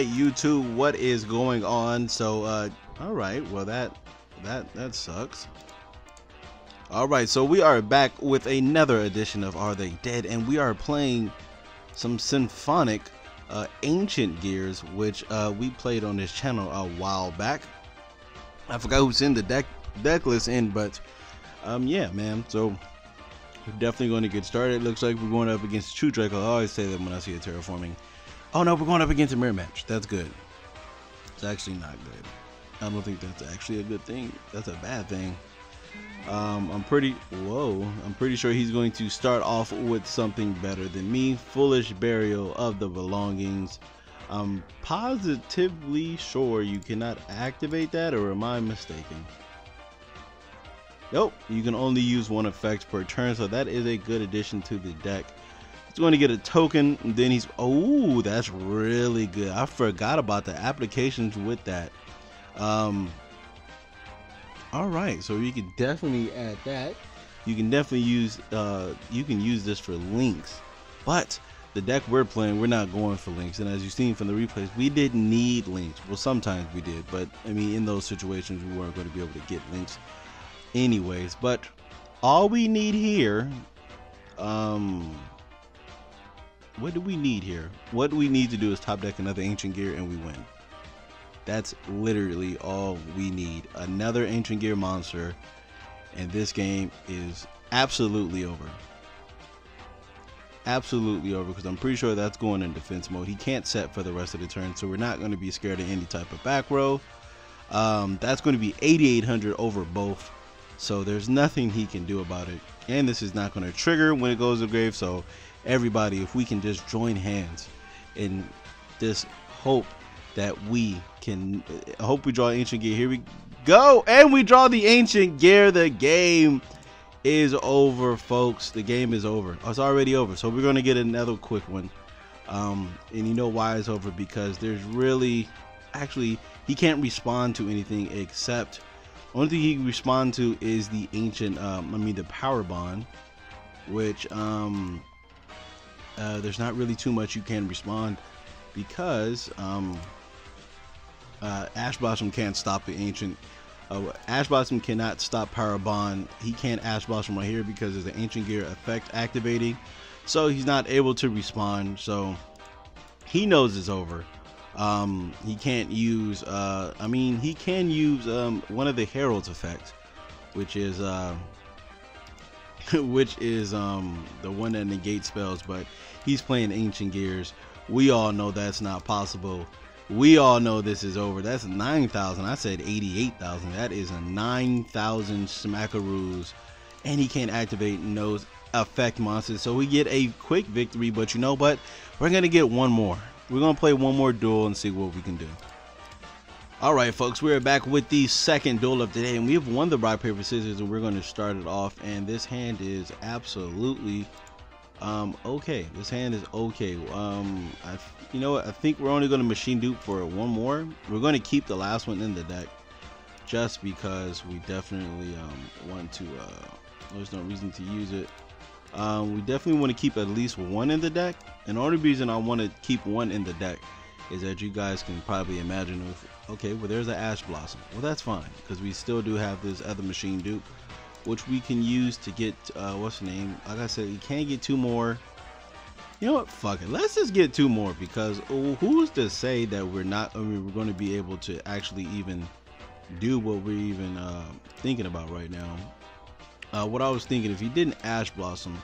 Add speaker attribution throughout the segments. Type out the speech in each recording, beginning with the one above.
Speaker 1: Right, YouTube, what is going on? So, uh, all right, well that that that sucks. All right, so we are back with another edition of Are They Dead, and we are playing some symphonic uh, ancient gears, which uh, we played on this channel a while back. I forgot who's in the deck deck list in, but um, yeah, man. So we're definitely going to get started. Looks like we're going up against True Draco. I always say that when I see a terraforming. Oh no, we're going up against a mirror match. That's good. It's actually not good. I don't think that's actually a good thing. That's a bad thing. Um, I'm pretty whoa. I'm pretty sure he's going to start off with something better than me. Foolish burial of the belongings. I'm positively sure you cannot activate that, or am I mistaken? Nope, you can only use one effect per turn, so that is a good addition to the deck. He's going to get a token, and then he's oh, that's really good. I forgot about the applications with that. Um, all right, so you can definitely add that. You can definitely use uh, you can use this for links, but the deck we're playing, we're not going for links. And as you've seen from the replays, we didn't need links. Well, sometimes we did, but I mean, in those situations, we weren't going to be able to get links anyways. But all we need here, um, what do we need here? What we need to do is top deck another ancient gear and we win. That's literally all we need. Another ancient gear monster, and this game is absolutely over. Absolutely over because I'm pretty sure that's going in defense mode. He can't set for the rest of the turn, so we're not going to be scared of any type of back row. Um, that's going to be 8,800 over both, so there's nothing he can do about it. And this is not going to trigger when it goes to grave, so everybody, if we can just join hands and just hope that we can I hope we draw ancient gear. Here we go. And we draw the ancient gear. The game is over, folks. The game is over. It's already over. So we're gonna get another quick one. Um, and you know why it's over? Because there's really actually he can't respond to anything except only thing he can respond to is the ancient um, I mean the power bond, which um uh, there's not really too much you can respond because um uh, Ash Blossom can't stop the ancient. Uh, Ash Blossom cannot stop Power Bond. He can't Ash Blossom right here because there's an ancient gear effect activating, so he's not able to respond. So he knows it's over. Um, he can't use. Uh, I mean, he can use um, one of the Herald's effects, which is uh, which is um, the one that negates spells. But he's playing Ancient Gears. We all know that's not possible we all know this is over. That's 9,000. I said 88,000. That is a 9,000 smackaroos. And he can't activate those effect monsters. So we get a quick victory. But you know what? We're going to get one more. We're going to play one more duel and see what we can do. Alright folks, we're back with the second duel of the day. And we have won the rock, paper, scissors. And we're going to start it off. And this hand is absolutely um, okay, this hand is okay. Um, I, you know what? I think we're only going to machine dupe for one more. We're going to keep the last one in the deck, just because we definitely um, want to. Uh, there's no reason to use it. Um, we definitely want to keep at least one in the deck. And the only reason I want to keep one in the deck is that you guys can probably imagine if okay, well there's an Ash Blossom. Well that's fine because we still do have this other machine dupe which we can use to get uh, what's the name? Like I said, you can't get two more. You know what? Fuck it. Let's just get two more because oh, who's to say that we're not? I mean, we're going to be able to actually even do what we're even uh, thinking about right now. Uh, what I was thinking, if you didn't Ash Blossom,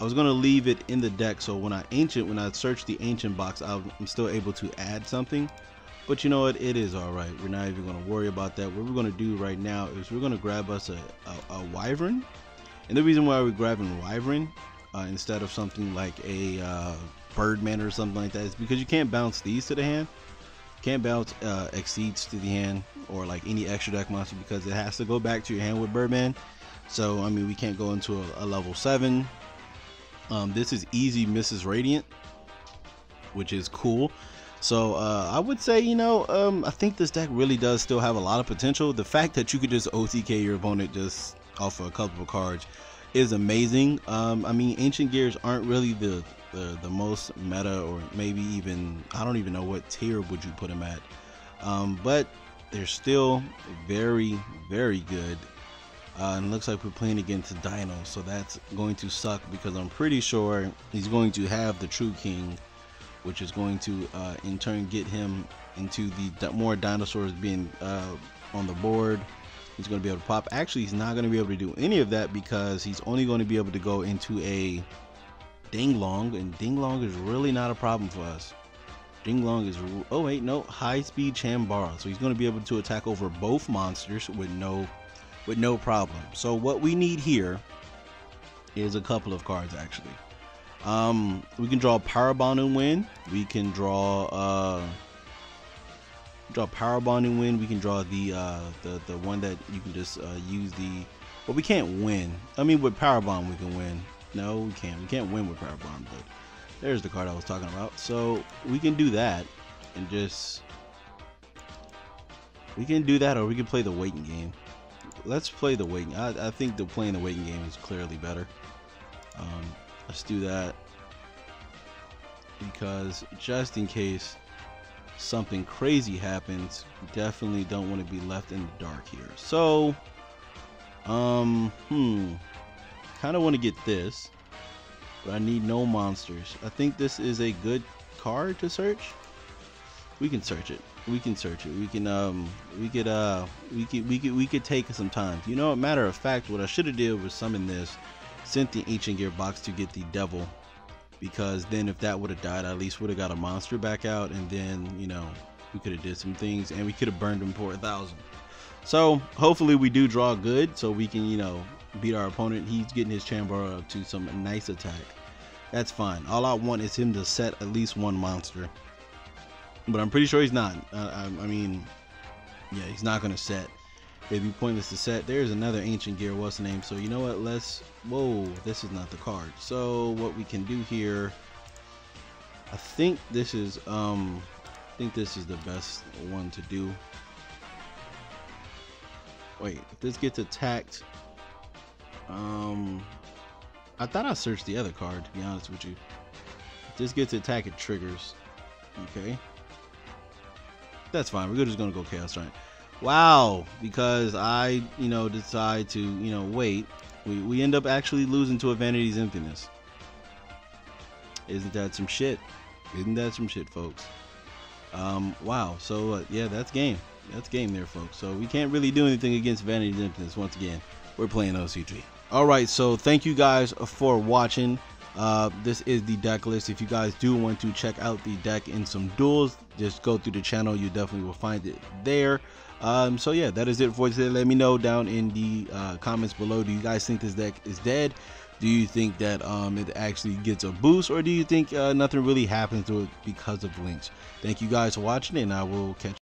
Speaker 1: I was gonna leave it in the deck so when I ancient, when I search the ancient box, I'm still able to add something. But you know what? It is all right. We're not even going to worry about that. What we're going to do right now is we're going to grab us a, a, a wyvern. And the reason why we're grabbing wyvern uh, instead of something like a uh, birdman or something like that is because you can't bounce these to the hand. You can't bounce uh, exceeds to the hand or like any extra deck monster because it has to go back to your hand with birdman. So I mean we can't go into a, a level seven. Um, this is easy Mrs. Radiant, which is cool. So uh, I would say, you know, um, I think this deck really does still have a lot of potential. The fact that you could just OTK your opponent just off of a couple of cards, is amazing. Um, I mean, ancient gears aren't really the, the the most meta, or maybe even I don't even know what tier would you put them at. Um, but they're still very very good. Uh, and looks like we're playing against Dino, so that's going to suck because I'm pretty sure he's going to have the True King, which is going to uh, in turn get him into the more dinosaurs being uh, on the board. He's going to be able to pop. Actually, he's not going to be able to do any of that because he's only going to be able to go into a Dinglong, and Dinglong is really not a problem for us. Dinglong is oh wait no high speed Chanbara, so he's going to be able to attack over both monsters with no with no problem. So what we need here is a couple of cards actually. Um, we can draw Power Bond and win. We can draw uh, draw Power Bond and win. We can draw the uh, the the one that you can just uh, use the. Well, we can't win. I mean, with Power Bond we can win. No, we can't. We can't win with Power Bond, but there's the card I was talking about. So we can do that and just we can do that, or we can play the waiting game let's play the waiting. I, I think the playing the waiting game is clearly better. Um, let's do that because just in case something crazy happens, definitely don't want to be left in the dark here. So, um, hmm, kind of want to get this, but I need no monsters. I think this is a good card to search. We can search it we can search it. We can um we could uh we could we could we could take some time. You know, matter of fact, what I should have did was summon this, sent the ancient gearbox to get the devil, because then if that would have died, I at least would have got a monster back out, and then you know we could have did some things, and we could have burned him for a thousand. So hopefully we do draw good, so we can you know beat our opponent. He's getting his Chanbara up to some nice attack. That's fine. All I want is him to set at least one monster but I'm pretty sure he's not. Uh, I, I, mean, yeah, he's not gonna set. It'd be pointless to set. There's another ancient gear. What's the name? So you know what? Let's. Whoa, this is not the card. So what we can do here? I think this is. Um, I think this is the best one to do. Wait, if this gets attacked, um, I thought I searched the other card. To be honest with you, if this gets attacked, it triggers. Okay. That's fine. We're just gonna go Chaos Giant. Wow, because I, you know, decide to, you know, wait. We, we end up actually losing to a Vanity's Emptiness. Isn't that some shit? Isn't that some shit, folks? Um, wow. So, uh, yeah, that's game. That's game there, folks. So we can't really do anything against Vanity's Emptiness once again. We're playing OCG. All right, so thank you guys for watching. Uh, this is the deck list. If you guys do want to check out the deck in some duels, just go through the channel. You definitely will find it there. Um, so yeah, that is it for today. Let me know down in the uh, comments below. Do you guys think this deck is dead? Do you think that um, it actually gets a boost, or do you think uh, nothing really happens to it because of links? Thank you guys for watching, and I will catch.